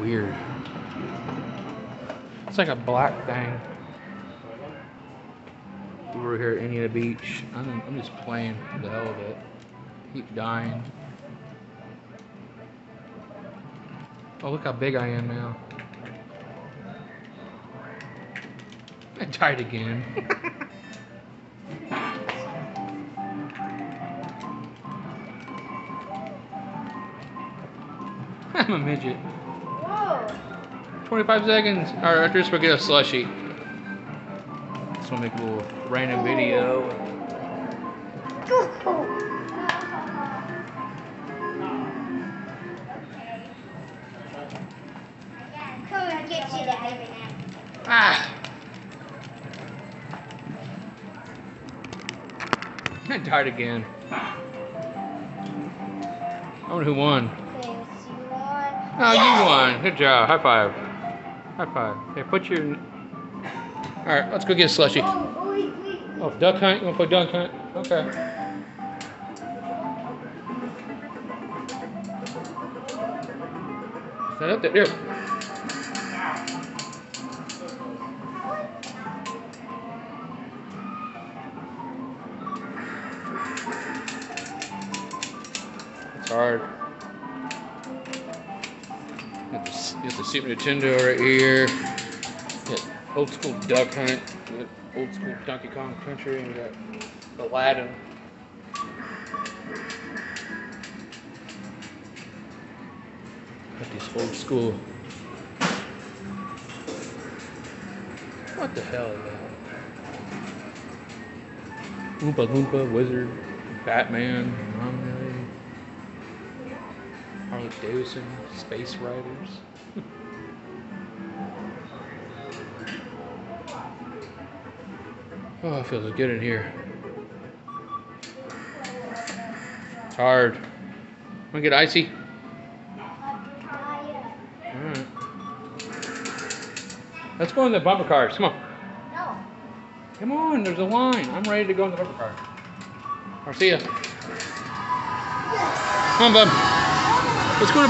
weird. It's like a black thing. We were here at Indiana Beach. I'm, I'm just playing for the hell of it. Keep dying. Oh, look how big I am now. I died again. I'm a midget. Whoa. 25 seconds. Alright, after this, we'll get a slushy. Just want to make a little random video. Come and get you that. Ah! I died again. I wonder who won. Oh, you won. Good job. High five. High five. Hey, put your. Alright, let's go get a slushy. Oh, duck hunt? You want to play duck hunt? Okay. That up there? There. It's hard. Got the, the Super Nintendo right here. Got old school Duck Hunt. Got old school Donkey Kong Country. And got Aladdin. Got this old school. What the hell is that? Oompa Loompa, Wizard, Batman, Harley Davidson, Space Riders. oh, it feels good in here. It's hard. Wanna get icy? Alright. Let's go in the bumper cars. Come on. No. Come on, there's a line. I'm ready to go in the bumper car. Ya. Come on, bub. Let's go the